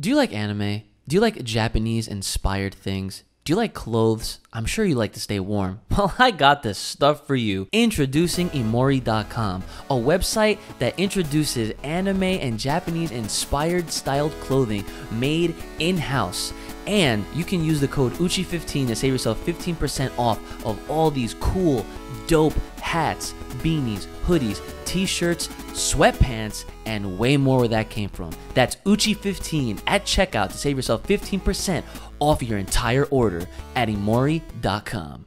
Do you like anime? Do you like Japanese inspired things? Do you like clothes? I'm sure you like to stay warm. Well, I got this stuff for you. Introducing Imouri.com, a website that introduces anime and Japanese inspired styled clothing made in house. And you can use the code UCHI15 to save yourself 15% off of all these cool, dope hats, beanies, hoodies, t-shirts, sweatpants, and way more where that came from. That's Uchi15 at checkout to save yourself 15% off your entire order at Imouri.com.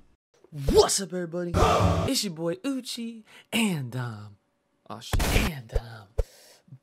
What's up, everybody? It's your boy Uchi, and um, oh shit, and um,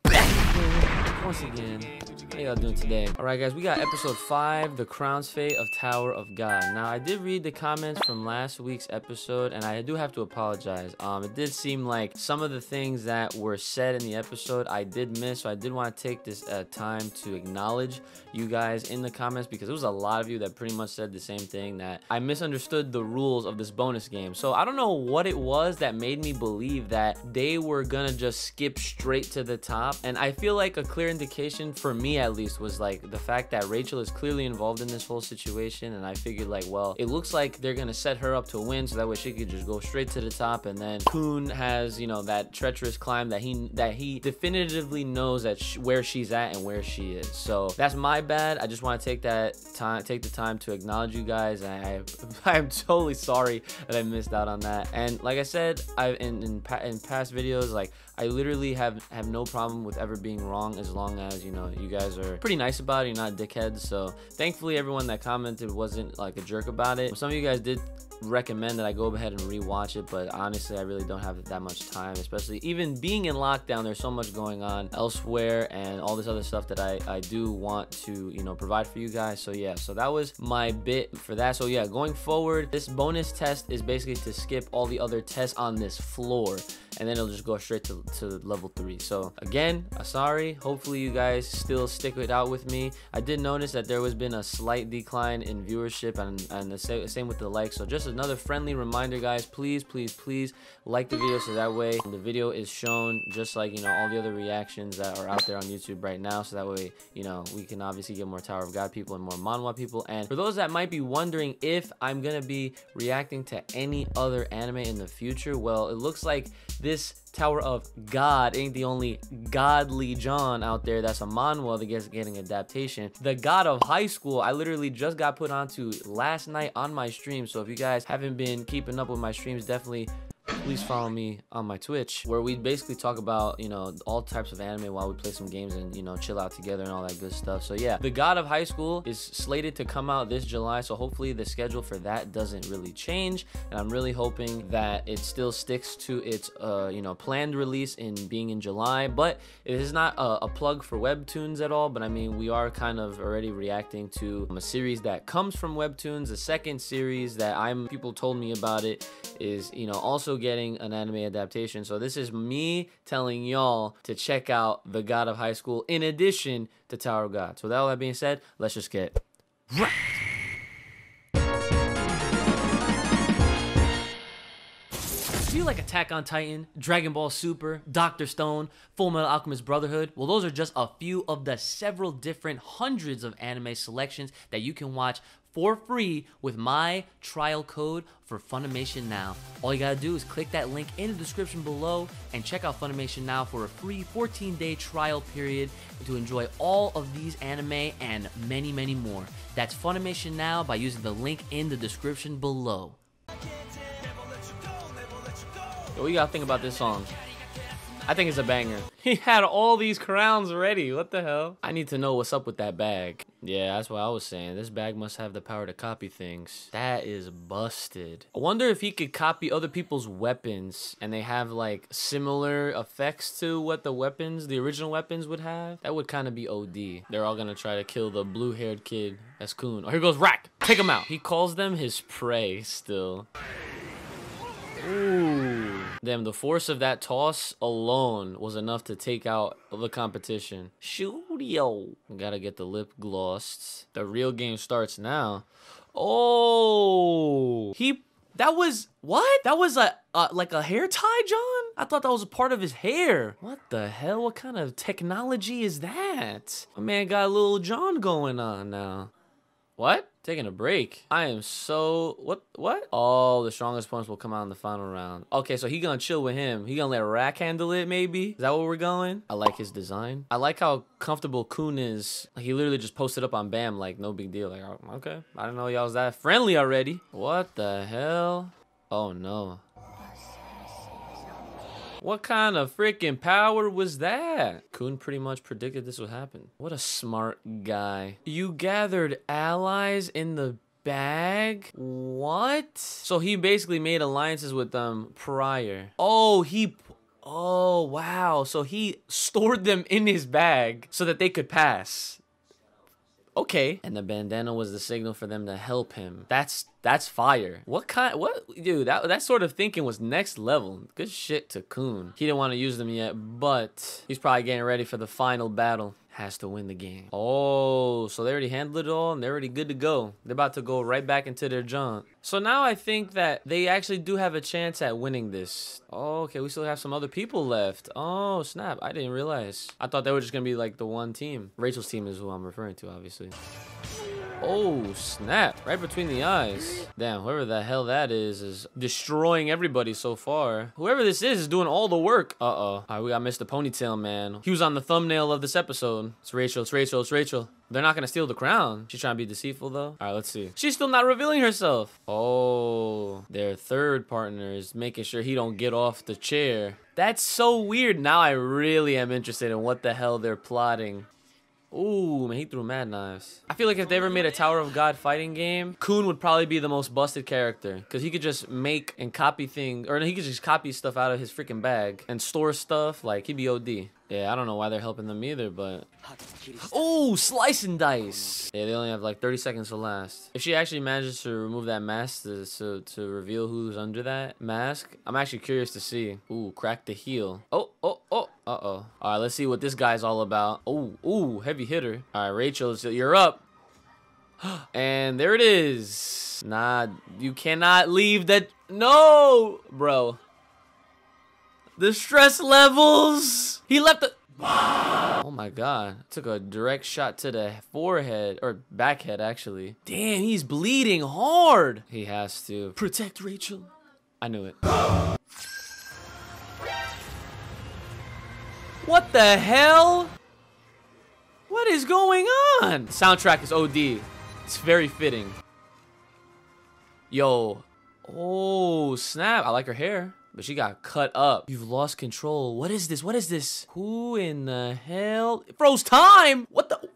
back again, once again. How y'all doing today? All right, guys, we got episode five, the Crown's Fate of Tower of God. Now, I did read the comments from last week's episode, and I do have to apologize. Um, it did seem like some of the things that were said in the episode I did miss, so I did want to take this uh, time to acknowledge you guys in the comments because there was a lot of you that pretty much said the same thing that I misunderstood the rules of this bonus game. So I don't know what it was that made me believe that they were gonna just skip straight to the top, and I feel like a clear indication for me at least was like the fact that Rachel is clearly involved in this whole situation and I figured like well it looks like they're gonna set her up to win so that way she could just go straight to the top and then Khun has you know that treacherous climb that he that he definitively knows that sh where she's at and where she is. So that's my bad. I just want to take that time take the time to acknowledge you guys and I I'm totally sorry that I missed out on that. And like I said I in in, pa in past videos like I literally have have no problem with ever being wrong as long as you know you guys are pretty nice about it. You're not dickheads. So thankfully, everyone that commented wasn't like a jerk about it. Some of you guys did recommend that I go ahead and rewatch it, but honestly, I really don't have that much time, especially even being in lockdown. There's so much going on elsewhere and all this other stuff that I, I do want to, you know, provide for you guys. So yeah, so that was my bit for that. So yeah, going forward, this bonus test is basically to skip all the other tests on this floor and then it'll just go straight to, to level three. So again, sorry. Hopefully you guys still stick it out with me. I did notice that there was been a slight decline in viewership and, and the same with the likes. So just another friendly reminder, guys, please, please, please like the video so that way the video is shown just like, you know, all the other reactions that are out there on YouTube right now. So that way, you know, we can obviously get more Tower of God people and more manhwa people. And for those that might be wondering if I'm going to be reacting to any other anime in the future, well, it looks like this Tower of God ain't the only godly John out there that's a manhwa that gets getting adaptation. The God of High School, I literally just got put onto last night on my stream. So if you guys haven't been keeping up with my streams, definitely please follow me on my Twitch where we basically talk about, you know, all types of anime while we play some games and, you know, chill out together and all that good stuff. So yeah, The God of High School is slated to come out this July. So hopefully the schedule for that doesn't really change. And I'm really hoping that it still sticks to its, uh, you know, planned release in being in July. But it is not a, a plug for Webtoons at all. But I mean, we are kind of already reacting to a series that comes from Webtoons. The second series that I'm, people told me about it is, you know, also getting an anime adaptation. So this is me telling y'all to check out The God of High School in addition to Tower of God. So with all that being said, let's just get right. Do you like Attack on Titan, Dragon Ball Super, Doctor Stone, Full Metal Alchemist Brotherhood? Well, those are just a few of the several different hundreds of anime selections that you can watch for free with my trial code for Funimation Now. All you gotta do is click that link in the description below and check out Funimation Now for a free 14 day trial period to enjoy all of these anime and many, many more. That's Funimation Now by using the link in the description below. Yo, what you gotta think about this song? I think it's a banger. He had all these crowns ready. What the hell? I need to know what's up with that bag. Yeah, that's what I was saying. This bag must have the power to copy things. That is busted. I wonder if he could copy other people's weapons and they have like similar effects to what the weapons, the original weapons would have. That would kind of be OD. They're all gonna try to kill the blue-haired kid. That's Khun. Oh, here goes Rak. Take him out. He calls them his prey still. Ooh. Damn, the force of that toss alone was enough to take out the competition. Studio. Gotta get the lip glossed. The real game starts now. Oh, he That was what? That was a uh, like a hair tie, John? I thought that was a part of his hair. What the hell? What kind of technology is that? My man got a little John going on now. What? Taking a break. I am so what what? Oh, the strongest points will come out in the final round. Okay, so he gonna chill with him. He gonna let Rak handle it, maybe? Is that where we're going? I like his design. I like how comfortable Khun is. Like, he literally just posted up on Bam, like no big deal. Like, oh, okay. I do not know y'all was that friendly already. What the hell? Oh no. What kind of freaking power was that? Khun pretty much predicted this would happen. What a smart guy. You gathered allies in the bag? What? So he basically made alliances with them prior. Oh, he... Oh, wow. So he stored them in his bag so that they could pass. Okay. And the bandana was the signal for them to help him. That's that's fire. What kind? What, dude? That that sort of thinking was next level. Good shit to Khun. He didn't want to use them yet, but he's probably getting ready for the final battle. Has to win the game. Oh, so they already handled it all and they're already good to go. They're about to go right back into their jump. So now I think that they actually do have a chance at winning this. Oh, okay, we still have some other people left. Oh, snap. I didn't realize. I thought they were just going to be like the one team. Rachel's team is who I'm referring to, obviously. Oh, snap. Right between the eyes. Damn, whoever the hell that is, is destroying everybody so far. Whoever this is is doing all the work. Uh-oh. All right, we got Mr. Ponytail Man. He was on the thumbnail of this episode. It's Rachel, it's Rachel, it's Rachel. They're not gonna steal the crown. She's trying to be deceitful though. All right, let's see. She's still not revealing herself. Oh, their third partner is making sure he don't get off the chair. That's so weird. Now I really am interested in what the hell they're plotting. Ooh, man, he threw mad knives. I feel like if they ever made a Tower of God fighting game, Khun would probably be the most busted character. Because he could just make and copy things, or he could just copy stuff out of his freaking bag and store stuff. Like, he'd be OD. Yeah, I don't know why they're helping them either, but... Oh, slice and dice! Yeah, they only have like 30 seconds to last. If she actually manages to remove that mask to, to, to reveal who's under that mask, I'm actually curious to see. Ooh, crack the heel. Oh, oh, oh. Uh-oh. All right, let's see what this guy's all about. Oh, ooh, heavy hitter. All right, Rachel, you're up. and there it is. Nah, you cannot leave that. No, bro. The stress levels. He left the. Oh my god. Took a direct shot to the forehead, or back head actually. Damn, he's bleeding hard. He has to protect Rachel. I knew it. What the hell? What is going on? The soundtrack is OD. It's very fitting. Yo. Oh, snap. I like her hair. But she got cut up. You've lost control. What is this? What is this? Who in the hell? It froze time! What the?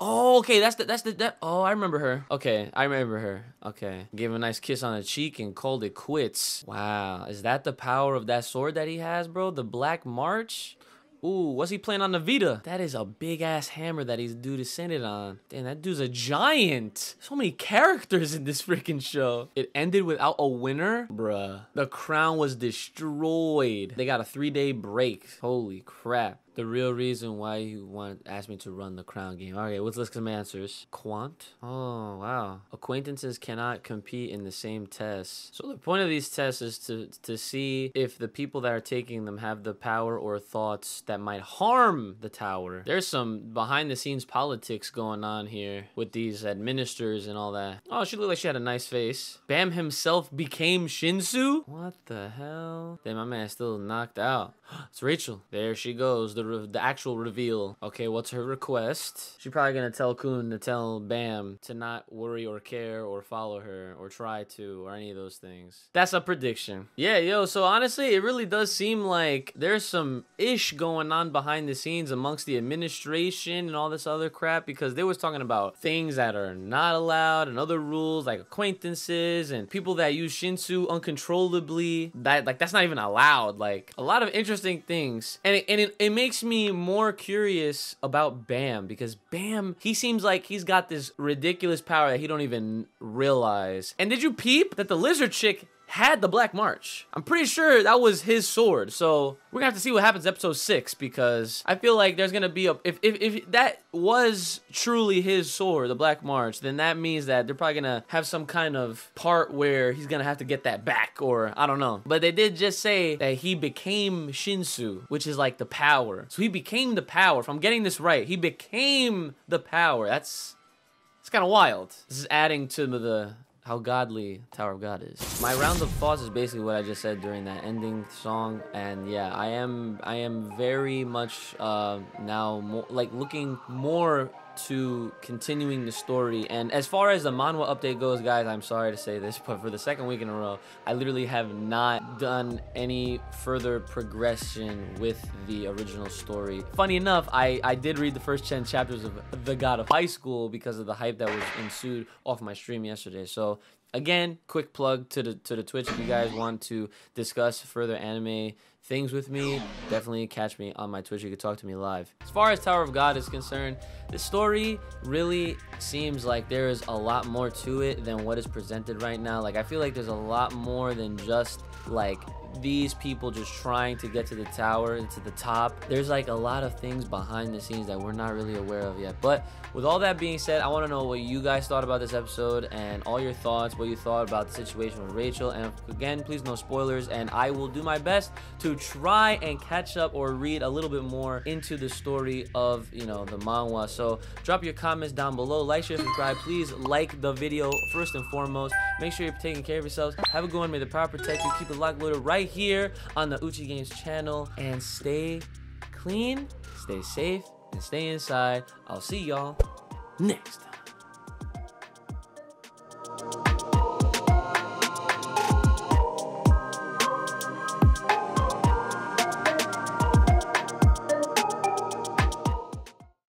Oh, okay, that's the, that's the, that, oh, I remember her. Okay, I remember her. Okay, gave him a nice kiss on the cheek and called it quits. Wow, is that the power of that sword that he has, bro? The Black March? Ooh, what's he playing on the Vita? That is a big ass hammer that he's due to send it on. Damn, that dude's a giant. So many characters in this freaking show. It ended without a winner? Bruh. The crown was destroyed. They got a three day break. Holy crap the real reason why you want asked me to run the crown game. Okay, let's look some answers. Quant? Oh, wow. Acquaintances cannot compete in the same tests. So the point of these tests is to, to see if the people that are taking them have the power or thoughts that might harm the tower. There's some behind the scenes politics going on here with these administrators and all that. Oh, she looked like she had a nice face. Bam himself became Shinsu? What the hell? Damn, my man still knocked out. it's Rachel. There she goes. The the actual reveal. Okay, what's her request? She's probably gonna tell Khun to tell Bam to not worry or care or follow her or try to or any of those things. That's a prediction. Yeah, yo. So honestly, it really does seem like there's some ish going on behind the scenes amongst the administration and all this other crap because they was talking about things that are not allowed and other rules like acquaintances and people that use Shinsu uncontrollably. That like that's not even allowed. Like a lot of interesting things, and it, and it, it makes me more curious about Bam because Bam, he seems like he's got this ridiculous power that he don't even realize. And did you peep that the lizard chick had the Black March. I'm pretty sure that was his sword. So we're gonna have to see what happens episode six because I feel like there's gonna be a if if, if that was truly his sword, the Black March, then that means that they're probably gonna have some kind of part where he's gonna have to get that back or I don't know. But they did just say that he became Shinsu, which is like the power. So he became the power. If I'm getting this right, he became the power. That's it's kind of wild. This is adding to the how godly Tower of God is. My round of thoughts is basically what I just said during that ending song, and yeah, I am I am very much uh, now like looking more to continuing the story. And as far as the manhwa update goes, guys, I'm sorry to say this, but for the second week in a row, I literally have not done any further progression with the original story. Funny enough, I, I did read the first 10 chapters of The God of High School because of the hype that was ensued off my stream yesterday. So again, quick plug to the to the Twitch if you guys want to discuss further anime things with me, definitely catch me on my Twitch. You can talk to me live. As far as Tower of God is concerned, the story really seems like there is a lot more to it than what is presented right now. Like I feel like there's a lot more than just like these people just trying to get to the tower and to the top. There's like a lot of things behind the scenes that we're not really aware of yet. But with all that being said, I want to know what you guys thought about this episode and all your thoughts, what you thought about the situation with Rachel. And again, please no spoilers. And I will do my best to try and catch up or read a little bit more into the story of, you know, the manhwa. So drop your comments down below. Like, share, subscribe. Please like the video first and foremost. Make sure you're taking care of yourselves. Have a good one. May the power protect you. Keep the lock loaded right here on the Uchi Games channel. And stay clean, stay safe, and stay inside. I'll see y'all next time.